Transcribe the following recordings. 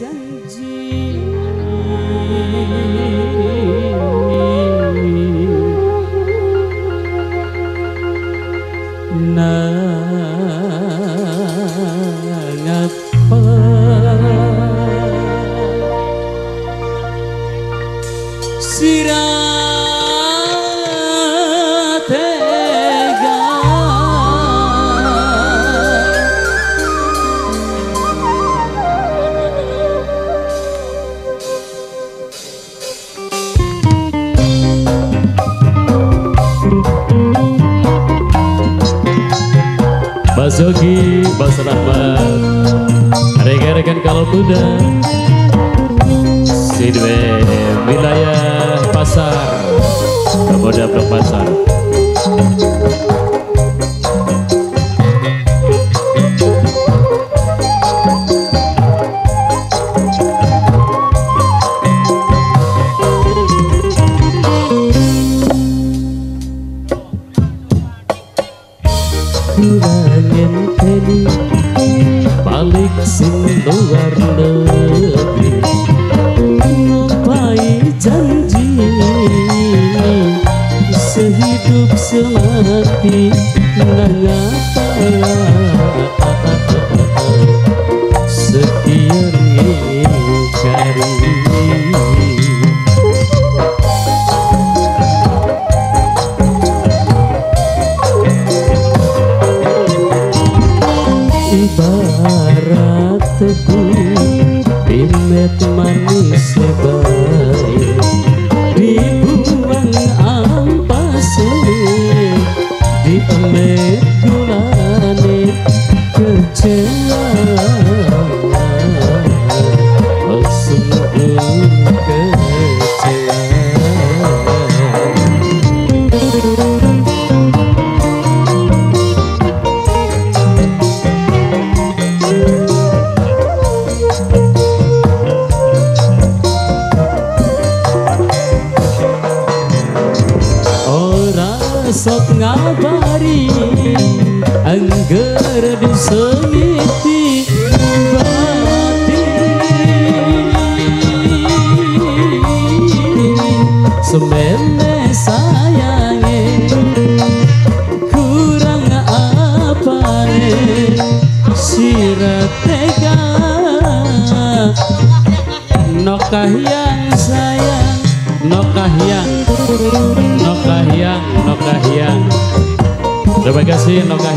janji Basogi, Bas Rahmat Rekan-rekan kalau muda Sidwe wilayah pasar. Pemuda Blok Pasar kurangin teni balik luar negeri ngupai janji sehidup semati nangapa sok ngabari Angger disemiti batin. Semene sayange Kurang apa Sirat tega. Nokah yang sayang Nokah yang Terima kasih Nokah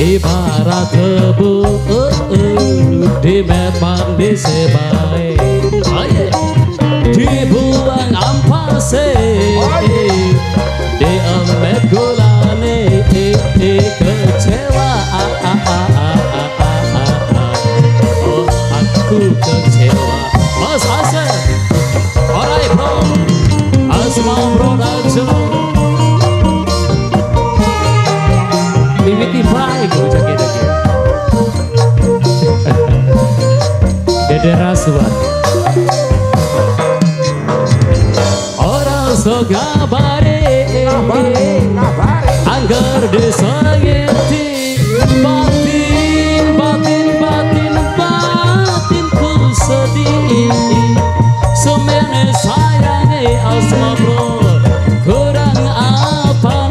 Ibarat tebu uh, uh, di memang disebai. Aye. Dibuang ampase. Di emet gulane eh, eh, Kecewa. Ah, ah, ah, ah, ah, ah, ah, ah. Oh aku kecewa Rasuan. Orang sogabare Angger disayeti Batin, batin, sedih Kurang apa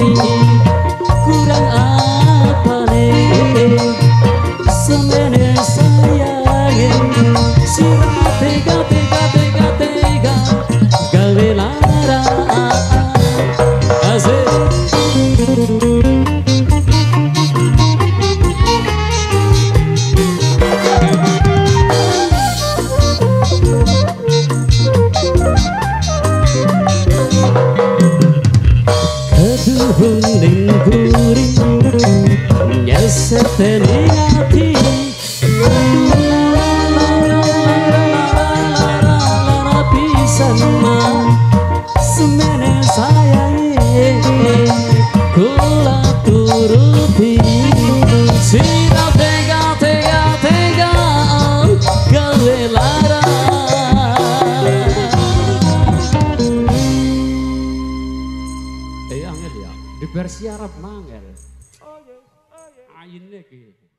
pedir. Eh, ya. di versi Arab mangel. 发音那个。